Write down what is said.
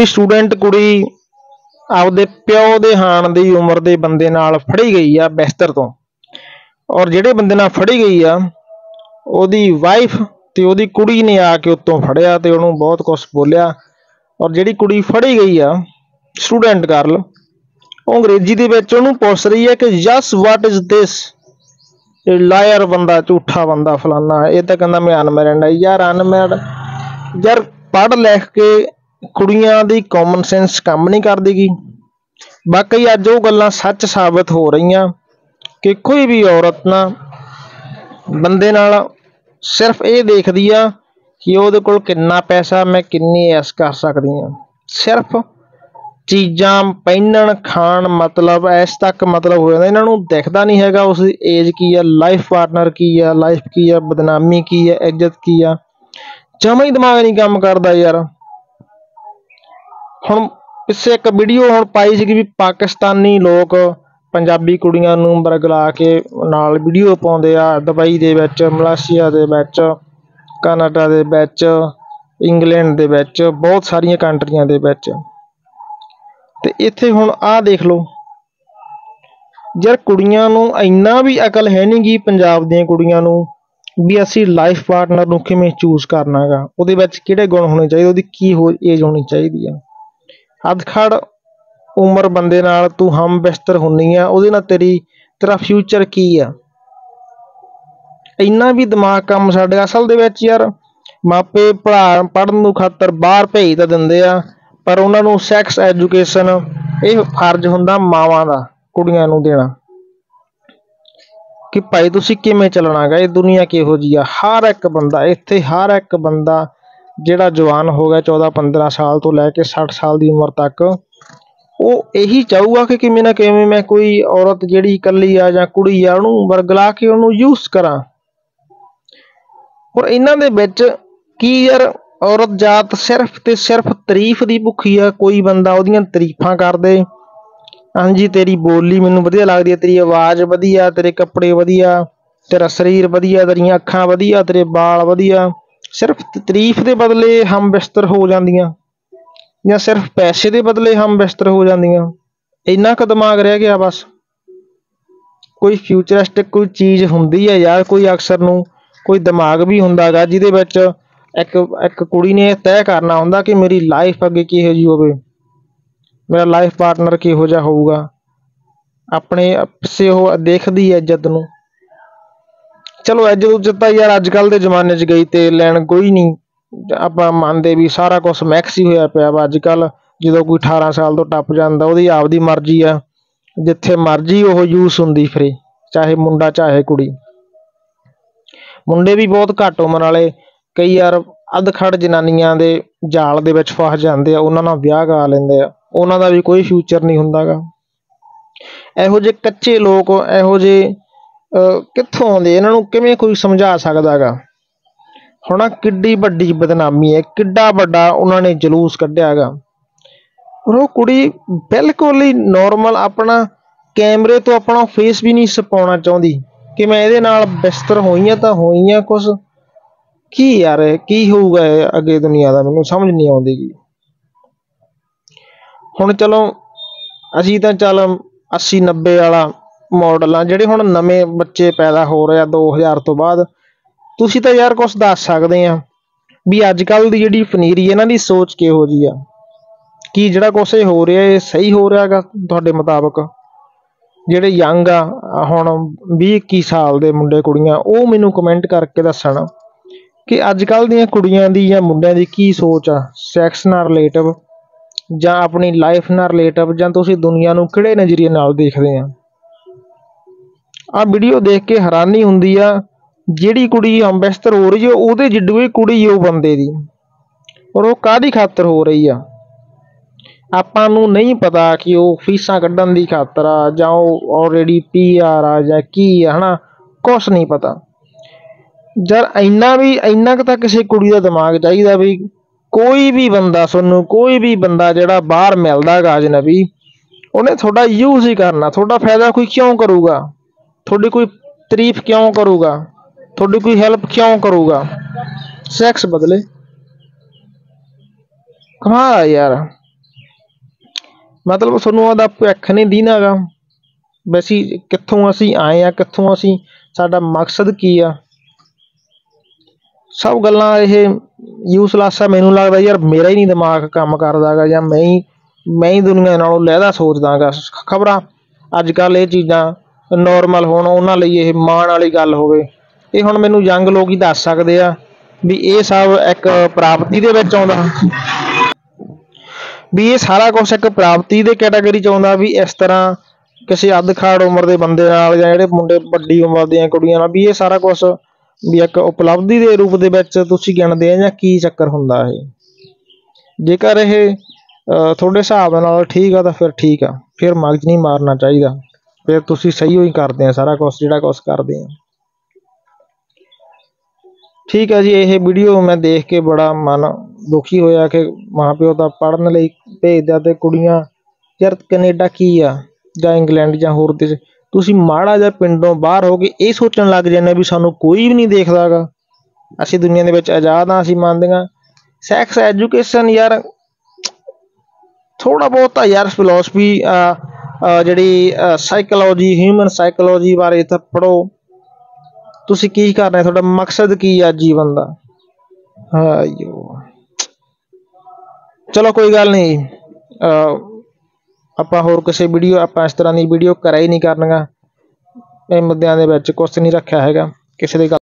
ਵੀ student ਕੁੜੀ ਆਪਦੇ ਪਿਓ ਦੇ ਹਾਣ ਦੀ ਉਮਰ ਦੇ ਬੰਦੇ ਨਾਲ ਫੜੀ ਗਈ ਆ ਬਿਸਤਰ ਤੋਂ। ਔਰ ਜਿਹੜੇ ਬੰਦੇ ਨਾਲ ਫੜੀ ਗਈ ਆ, ਉਹਦੀ ਵਾਈਫ ਤੇ ਉਹਦੀ ਕੁੜੀ ਨੇ ਆ ਕੇ ਉੱਤੋਂ ਫੜਿਆ ਤੇ ਉਹਨੂੰ ਬਹੁਤ ਕੁਝ ਬੋਲਿਆ। ਔਰ ਜਿਹੜੀ ਕੁੜੀ ਫੜੀ ਗਈ ਆ, ਸਟੂਡੈਂਟ ਗਰਲ ਉਹ ਅੰਗਰੇਜ਼ੀ ਦੇ ਵਿੱਚ ਉਹਨੂੰ ਪੁੱਛ ਰਹੀ ਹੈ ਕਿ ਯਸ ਵਾਟ ਇਜ਼ ਥਿਸ ਇਹ ਲਾਇਰ ਬੰਦਾ, ਝੂਠਾ ਬੰਦਾ ਫਲਾਨਾ, ਇਹ ਤਾਂ ਕਹਿੰਦਾ ਮੈਂ ਅਨਮੈਰਿਡ ਆ। ਯਾਰ ਅਨਮੈਰਿਡ ਯਾਰ ਪੜ੍ਹ ਲਿਖ ਕੇ ਕੁੜੀਆਂ ਦੀ ਕਾਮਨ ਸੈਂਸ ਕੰਮ ਨਹੀਂ ਕਰਦੀਗੀ। ਬਾਕੀ ਅੱਜ ਉਹ ਗੱਲਾਂ ਸੱਚ ਸਾਬਤ ਹੋ ਰਹੀਆਂ ਕਿ ਕੋਈ ਵੀ ਔਰਤ ਨਾ ਬੰਦੇ ਨਾਲ ਸਿਰਫ ਇਹ ਦੇਖਦੀ ਆ ਕਿ ਉਹਦੇ ਕੋਲ ਕਿੰਨਾ ਪੈਸਾ ਮੈਂ ਕਿੰਨੀ ਐਸ ਕਰ ਸਕਦੀ ਆ। ਸਿਰਫ ਚੀਜ਼ਾਂ ਪਹਿਨਣ, ਖਾਣ ਮਤਲਬ ਇਸ ਤੱਕ ਮਤਲਬ ਹੋ ਜਾਂਦਾ ਇਹਨਾਂ ਨੂੰ ਦਿਖਦਾ ਨਹੀਂ ਹੈਗਾ ਉਸ ਦੀ ਏਜ ਕੀ ਆ ਲਾਈਫ ਪਾਰਟਨਰ ਕੀ ਆ ਲਾਈਫ ਕੀ ਆ, ਬਦਨਾਮੀ ਕੀ ਆ, ਇੱਜ਼ਤ ਕੀ ਆ। ਜਮਾ ਹੀ ਦਿਮਾਗ ਨਹੀਂ ਕੰਮ ਕਰਦਾ ਯਾਰ। ਹੁਣ ਪਿੱਛੇ ਇੱਕ ਵੀਡੀਓ ਹੁਣ ਪਾਈ ਸੀਗੀ ਵੀ ਪਾਕਿਸਤਾਨੀ ਲੋਕ ਪੰਜਾਬੀ ਕੁੜੀਆਂ ਨੂੰ ਬਰਗਲਾ ਕੇ ਨਾਲ ਵੀਡੀਓ ਪਾਉਂਦੇ ਆ, ਦੁਬਈ ਦੇ ਵਿੱਚ, ਮਲੇਸ਼ੀਆ ਦੇ ਵਿੱਚ, ਕੈਨੇਡਾ ਦੇ ਵਿੱਚ, ਇੰਗਲੈਂਡ ਦੇ ਵਿੱਚ, ਬਹੁਤ ਸਾਰੀਆਂ ਕੰਟਰੀਆਂ ਦੇ ਵਿੱਚ। ਤੇ ਇੱਥੇ ਹੁਣ ਆਹ ਦੇਖ ਲਓ। ਯਾਰ ਕੁੜੀਆਂ ਨੂੰ ਇੰਨਾ ਵੀ ਅਕਲ ਹੈ ਨਹੀਂ ਗੀ ਪੰਜਾਬ ਦੀਆਂ ਕੁੜੀਆਂ ਨੂੰ ਵੀ ਅਸੀਂ ਲਾਈਫ ਪਾਰਟਨਰ ਨੂੰ ਕਿਵੇਂ ਚੂਜ਼ ਕਰਨਾਗਾ ਉਹਦੇ ਵਿੱਚ ਕਿਹੜੇ ਗੁਣ ਹੋਣੇ ਚਾਹੀਦੇ? ਉਹਦੀ ਕੀ ਹੋ ਏਜ ਹੋਣੀ ਚਾਹੀਦੀ ਆ? ਅਧਖੜ ਉਮਰ ਬੰਦੇ ਨਾਲ ਤੂੰ ਹਮ ਬਿਸਤਰ ਹੁੰਨੀ ਆ, ਉਹਦੇ ਨਾਲ ਤੇਰੀ, ਤੇਰਾ ਫਿਊਚਰ ਕੀ ਆ? ਇੰਨਾ ਵੀ ਦਿਮਾਗ ਕੰਮ ਸਾਡੇ ਅਸਲ ਦੇ ਵਿੱਚ ਯਾਰ ਮਾਪੇ ਪੜ੍ਹਾ, ਪੜ੍ਹਨ ਨੂੰ ਖਾਤਰ ਬਾਹਰ ਭੇਜ ਤਾਂ ਦਿੰਦੇ ਆ, ਪਰ ਉਹਨਾਂ ਨੂੰ ਸੈਕਸ ਐਜੂਕੇਸ਼ਨ ਇਹ ਫਰਜ਼ ਹੁੰਦਾ ਮਾਵਾਂ ਦਾ, ਕੁੜੀਆਂ ਨੂੰ ਦੇਣਾ। ਕਿ ਭਾਈ ਤੁਸੀਂ ਕਿਵੇਂ ਚੱਲਣਾਗਾ? ਇਹ ਦੁਨੀਆ ਕਿਹੋ ਜੀ ਆ? ਹਰ ਇੱਕ ਬੰਦਾ, ਇੱਥੇ ਹਰ ਇੱਕ ਬੰਦਾ ਜਿਹੜਾ ਜਵਾਨ ਹੋ ਗਿਆ 14 15 ਸਾਲ ਤੋਂ ਲੈ ਕੇ 60 ਸਾਲ ਦੀ ਉਮਰ ਤੱਕ, ਉਹ ਇਹੀ ਚਾਹੂਗਾ ਕਿ ਕਿਵੇਂ ਨਾ ਕਿਵੇਂ ਮੈਂ ਕੋਈ ਔਰਤ ਜਿਹੜੀ ਇਕੱਲੀ ਆ ਜਾਂ ਕੁੜੀ ਆ, ਉਹਨੂੰ ਵਰਗਲਾ ਕੇ ਉਹਨੂੰ ਯੂਜ਼ ਕਰਾਂ। ਪਰ ਇਹਨਾਂ ਦੇ ਵਿੱਚ ਕੀ ਯਾਰ, ਔਰਤ ਜਾਤ ਸਿਰਫ ਤੇ ਸਿਰਫ ਤਾਰੀਫ ਦੀ ਭੁੱਖੀ ਆ, ਕੋਈ ਬੰਦਾ ਉਹਦੀਆਂ ਤਾਰੀਫਾਂ ਕਰਦੇ। ਹਾਂਜੀ, ਤੇਰੀ ਬੋਲੀ ਮੈਨੂੰ ਵਧੀਆ ਲੱਗਦੀ ਹੈ ਤੇਰੀ ਆਵਾਜ਼ ਵਧੀਆ, ਤੇਰੇ ਕੱਪੜੇ ਵਧੀਆ, ਤੇਰਾ ਸਰੀਰ ਵਧੀਆ, ਤੇਰੀਆਂ ਅੱਖਾਂ ਵਧੀਆ, ਤੇਰੇ ਵਾਲ ਵਧੀਆ। ਸਿਰਫ ਤਾਰੀਫ ਦੇ ਬਦਲੇ ਹਮ ਬਿਸਤਰ ਹੋ ਜਾਂਦੀਆਂ ਜਾਂ ਸਿਰਫ ਪੈਸੇ ਦੇ ਬਦਲੇ ਹਮ ਬਿਸਤਰ ਹੋ ਜਾਂਦੀਆਂ। ਇੰਨਾ ਕੁ ਦਿਮਾਗ ਰਹਿ ਗਿਆ ਬਸ। ਕੋਈ ਫਿਊਚਰਿਸਟਿਕ ਕੋਈ ਚੀਜ਼ ਹੁੰਦੀ ਹੈ ਯਾਰ ਕੋਈ ਅਕਸਰ ਨੂੰ, ਕੋਈ ਦਿਮਾਗ ਵੀ ਹੁੰਦਾਗਾ ਜਿਹਦੇ ਵਿੱਚ ਇੱਕ ਇੱਕ ਕੁੜੀ ਨੇ ਇਹ ਤੈਅ ਕਰਨਾ ਹੁੰਦਾ ਕਿ ਮੇਰੀ ਲਾਈਫ ਅੱਗੇ ਕਿਹੋ ਜਿਹੀ ਹੋਵੇ। ਮੇਰਾ ਲਾਈਫ ਪਾਰਟਨਰ ਕਿਹੋ ਜਿਹਾ ਹੋਊਗਾ। ਆਪਣੇ ਪਿੱਛੇ ਉਹ ਦੇਖਦੀ ਹੈ ਇੱਜ਼ਤ ਨੂੰ। ਚਲੋ ਇੱਜ਼ਤ ਉੱਜ਼ਤ ਤਾਂ ਯਾਰ ਅੱਜ ਕੱਲ ਦੇ ਜ਼ਮਾਨੇ 'ਚ ਗਈ ਤੇ ਲੈਣ ਕੋਈ ਨਹੀਂ। ਆਪਾਂ ਮੰਨਦੇ ਵੀ ਸਾਰਾ ਕੁਝ ਮੈਕਸ ਹੀ ਹੋਇਆ ਪਿਆ ਵਾ ਅੱਜ ਕੱਲ ਜਦੋਂ ਕੋਈ 18 ਸਾਲ ਤੋਂ ਟੱਪ ਜਾਂਦਾ, ਉਹਦੀ ਆਪਦੀ ਮਰਜ਼ੀ ਆ। ਜਿੱਥੇ ਮਰਜ਼ੀ ਉਹ ਯੂਸ ਹੁੰਦੀ ਫਿਰੇ, ਚਾਹੇ ਮੁੰਡਾ, ਚਾਹੇ ਕੁੜੀ। ਮੁੰਡੇ ਵੀ ਬਹੁਤ ਘੱਟ ਉਮਰ ਵਾਲੇ, ਕਈ ਯਾਰ ਅਧਖੜ ਜਨਾਨੀਆਂ ਦੇ ਜਾਲ ਦੇ ਵਿੱਚ ਫਸ ਜਾਂਦੇ ਆ, ਉਹਨਾਂ ਨਾਲ ਵਿਆਹ ਕਰਾ ਲੈਂਦੇ ਆ। ਉਹਨਾਂ ਦਾ ਵੀ ਕੋਈ ਫਿਊਚਰ ਨਹੀਂ ਹੁੰਦਾਗਾ। ਇਹੋ ਜਿਹੇ ਕੱਚੇ ਲੋਕ, ਇਹੋ ਜਿਹੇ ਕਿੱਥੋਂ ਆਉਂਦੇ ਇਹਨਾਂ ਨੂੰ ਕਿਵੇਂ ਕੋਈ ਸਮਝਾ ਸਕਦਾਗਾ ਹੁਣ ਆਹ ਕਿੱਡੀ ਵੱਡੀ ਬਦਨਾਮੀ ਹੈ, ਕਿੱਡਾ ਵੱਡਾ ਉਹਨਾਂ ਨੇ ਜਲੂਸ ਕੱਢਿਆਗਾ ਔਰ ਉਹ ਕੁੜੀ ਬਿਲਕੁਲ ਹੀ ਨਾਰਮਲ ਆਪਣਾ ਕੈਮਰੇ ਤੋਂ ਆਪਣਾ ਫੇਸ ਵੀ ਨਹੀਂ ਛਪਾਉਣਾ ਚਾਹੁੰਦੀ। ਕਿ ਮੈਂ ਇਹਦੇ ਨਾਲ ਬਿਸਤਰ ਹੋਈਆਂ ਤਾਂ ਹੋਈਆਂ ਕੁਛ। ਕੀ ਯਾਰ ਕੀ ਹੋਊਗਾ ਅੱਗੇ ਦੁਨੀਆ ਦਾ? ਮੈਨੂੰ ਸਮਝ ਨਹੀਂ ਆਉਂਦੀ ਗੀ। ਹੁਣ ਚਲੋ, ਅਸੀਂ ਤਾਂ ਚੱਲ 80 90 ਵਾਲਾ ਮਾਡਲ ਆ ਜਿਹੜੇ ਹੁਣ ਨਵੇਂ ਬੱਚੇ ਪੈਦਾ ਹੋ ਰਹੇ ਆ 2000 ਤੋਂ ਬਾਅਦ, ਤੁਸੀਂ ਤਾਂ ਯਾਰ ਕੁਝ ਦੱਸ ਸਕਦੇ ਆ ਵੀ ਅੱਜ ਕੱਲ ਦੀ ਜਿਹੜੀ ਪਨੀਰੀ ਇਹਨਾਂ ਦੀ ਸੋਚ ਕਿਹੋ ਜੀ ਆ? ਕੀ ਜਿਹੜਾ ਕੁਛ ਇਹ ਹੋ ਰਿਹਾ, ਇਹ ਸਹੀ ਹੋ ਰਿਹਾਗਾ ਤੁਹਾਡੇ ਮੁਤਾਬਕ? ਜਿਹੜੇ ਯੰਗ ਆ ਆ ਹੁਣ 20 21 ਸਾਲ ਦੇ ਮੁੰਡੇ ਕੁੜੀਆਂ, ਉਹ ਮੈਨੂੰ ਕਮੈਂਟ ਕਰਕੇ ਦੱਸਣ ਕਿ ਅੱਜ ਕੱਲ ਦੀਆਂ ਕੁੜੀਆਂ ਦੀ ਜਾਂ ਮੁੰਡਿਆਂ ਦੀ ਕੀ ਸੋਚ ਆ? ਸੈਕਸ ਨਾਲ ਰਿਲੇਟਿਵ ਜਾਂ ਆਪਣੀ ਲਾਈਫ ਨਾਲ ਰਿਲੇਟਿਵ ਜਾਂ ਤੁਸੀਂ ਦੁਨੀਆ ਨੂੰ ਕਿਹੜੇ ਨਜ਼ਰੀਏ ਨਾਲ ਦੇਖਦੇ ਆ? ਆ ਵੀਡੀਓ ਦੇਖ ਕੇ ਹੈਰਾਨੀ ਹੁੰਦੀ ਆ, ਜਿਹੜੀ ਕੁੜੀ ਅੰਬੈਸਟਰ ਹੋ ਰਹੀ ਹੈ ਉਹਦੇ ਜਿੱਡੂ ਹੀ ਕੁੜੀ ਉਹ ਬੰਦੇ ਦੀ। ਔਰ ਉਹ ਕਾਦੀ ਖਾਤਰ ਹੋ ਰਹੀ ਆ? ਆਪਾਂ ਨੂੰ ਨਹੀਂ ਪਤਾ ਕਿ ਉਹ ਫੀਸਾਂ ਕੱਢਣ ਦੀ ਖਾਤਰ ਆ, ਜਾਂ ਉਹ ਆਲਰੇਡੀ ਪੀਆਰ ਆ, ਜਾਂ ਕੀ ਆ, ਹਨਾ? ਕੁਛ ਨਹੀਂ ਪਤਾ। ਜਦ ਇੰਨਾ ਵੀ, ਇੰਨਾ ਕੁ ਤਾਂ ਕਿਸੇ ਕੁੜੀ ਦਾ ਦਿਮਾਗ ਚਾਹੀਦਾ ਵੀ ਕੋਈ ਵੀ ਬੰਦਾ ਤੁਹਾਨੂੰ ਕੋਈ ਵੀ ਬੰਦਾ ਜਿਹੜਾ ਬਾਹਰ ਮਿਲਦਾ ਗਾਜ ਅਜਨਬੀ, ਉਹਨੇ ਤੁਹਾਡਾ ਯੂਜ਼ ਹੀ ਕਰਨਾ, ਤੁਹਾਡਾ ਫਾਇਦਾ ਕੋਈ ਕਿਉਂ ਕਰੂਗਾ? ਤੁਹਾਡੀ ਕੋਈ ਤਾਰੀਫ ਕਿਉਂ ਕਰੂਗਾ? ਤੁਹਾਡੀ ਕੋਈ ਹੈਲਪ ਕਿਉਂ ਕਰੂਗਾ? ਸੈਕਸ ਬਦਲੇ। ਕਹਾ ਯਾਰ। ਮਤਲਬ ਤੁਹਾਨੂੰ ਉਹਦਾ ਭਵਿੱਖ ਨਹੀਂ ਦੀਨਾਗਾ ਵੈਸੇ ਕਿੱਥੋਂ ਅਸੀਂ ਆਏ ਆ, ਕਿੱਥੋਂ ਅਸੀਂ, ਸਾਡਾ ਮਕਸਦ ਕੀ ਆ? ਸਭ ਗੱਲਾਂ ਇਹ ਯੂਸਲੈਸ ਆ, ਮੈਨੂੰ ਲੱਗਦਾ ਯਾਰ ਮੇਰਾ ਹੀ ਨਹੀਂ ਦਿਮਾਗ ਕੰਮ ਕਰਦਾਗਾ ਜਾਂ ਮੈਂ ਹੀ ਮੈਂ ਹੀ ਦੁਨੀਆ ਨਾਲੋਂ ਲਹਿਦਾ ਸੋਚਦਾਗਾ ਖਬਰਾਂ ਅੱਜ ਕੱਲ ਇਹ ਚੀਜ਼ਾਂ ਨਾਰਮਲ ਹੋਣ, ਉਹਨਾਂ ਲਈ ਇਹ ਮਾਣ ਵਾਲੀ ਗੱਲ ਹੋਵੇ। ਇਹ ਹੁਣ ਮੈਨੂੰ ਯੰਗ ਲੋਕ ਹੀ ਦੱਸ ਸਕਦੇ ਆ ਵੀ ਇਹ ਸਭ ਇੱਕ ਪ੍ਰਾਪਤੀ ਦੇ ਵਿੱਚ ਆਉਂਦਾ। ਵੀ ਇਹ ਸਾਰਾ ਕੁਝ ਇੱਕ ਪ੍ਰਾਪਤੀ ਦੇ ਕੈਟਾਗਰੀ ਚ ਆਉਂਦਾ ਵੀ ਇਸ ਤਰ੍ਹਾਂ ਕਿਸੇ ਅੱਧ-ਖਾੜ ਉਮਰ ਦੇ ਬੰਦੇ ਨਾਲ ਜਾਂ ਜਿਹੜੇ ਮੁੰਡੇ ਵੱਡੀ ਉਮਰ ਦੀਆਂ ਕੁੜੀਆਂ ਨਾਲ ਵੀ ਇਹ ਸਾਰਾ ਕੁਝ ਵੀ ਇੱਕ ਉਪਲਬਧੀ ਦੇ ਰੂਪ ਦੇ ਵਿੱਚ ਤੁਸੀਂ ਗਿਣਦੇ ਆ ਜਾਂ ਕੀ ਚੱਕਰ ਹੁੰਦਾ ਇਹ। ਜੇਕਰ ਇਹ ਤੁਹਾਡੇ ਹਿਸਾਬ ਨਾਲ ਠੀਕ ਆ ਤਾਂ ਫਿਰ ਠੀਕ ਆ। ਫਿਰ ਮਗਜ ਨਹੀਂ ਮਾਰਨਾ ਚਾਹੀਦਾ। ਫਿਰ ਤੁਸੀਂ ਸਹੀ ਹੋਈ ਕਰਦੇ ਆ, ਸਾਰਾ ਕੁਝ ਜਿਹੜਾ ਕੁਝ ਕਰਦੇ ਆ। ਠੀਕ ਹੈ ਜੀ, ਇਹ ਵੀਡੀਓ ਮੈਂ ਦੇਖ ਕੇ ਬੜਾ ਮਨ ਦੁਖੀ ਹੋਇਆ ਕਿ ਮਾਪਿਓ ਤਾਂ ਪੜਨ ਲਈ ਭੇਜਦਾ ਤੇ ਕੁੜੀਆਂ, ਯਾਰ ਕੈਨੇਡਾ ਕੀ ਆ? ਜਾਂ ਇੰਗਲੈਂਡ ਜਾਂ ਹੋਰ ਦੇਸ਼। ਤੁਸੀਂ ਮਾੜਾ ਜਿਹਾ ਪਿੰਡੋਂ ਬਾਹਰ ਹੋ ਕੇ ਇਹ ਸੋਚਣ ਲੱਗ ਜਾਂਦੇ ਵੀ ਸਾਨੂੰ ਕੋਈ ਵੀ ਨਹੀਂ ਦੇਖਦਾਗਾ ਅਸੀਂ ਦੁਨੀਆ ਦੇ ਵਿੱਚ ਆਜ਼ਾਦ ਆ ਅਸੀਂ ਮੰਨਦੇ ਹਾਂ। ਸੈਕਸ ਐਜੂਕੇਸ਼ਨ ਯਾਰ ਥੋੜਾ ਬਹੁਤ ਤਾਂ ਯਾਰ ਫਿਲਾਸਫੀ ਜਿਹੜੀ ਸਾਈਕੋਲੋਜੀ ਹਿਊਮਨ ਸਾਈਕੋਲੋਜੀ ਬਾਰੇ ਤਾਂ ਪੜੋ ਤੁਸੀਂ ਕੀ ਕਰਨਾ ਤੁਹਾਡਾ ਮਕਸਦ ਕੀ ਆ ਜੀਵਨ ਦਾ? ਹਾਯੋ ਚਲੋ ਕੋਈ ਗੱਲ ਨਹੀਂ। ਅਹ, ਆਪਾਂ ਹੋਰ ਕਿਸੇ ਵੀਡੀਓ ਆਪਾਂ ਇਸ ਤਰ੍ਹਾਂ ਦੀ ਵੀਡੀਓ ਕਰਿਆ ਹੀ ਨਹੀਂ ਕਰਨਗਾ। ਇਹ ਮੁੱਦਿਆਂ ਦੇ ਵਿੱਚ ਕੁਛ ਨਹੀਂ ਰੱਖਿਆ ਹੈਗਾ। ਕਿਸੇ ਦੇ ਗੱਲ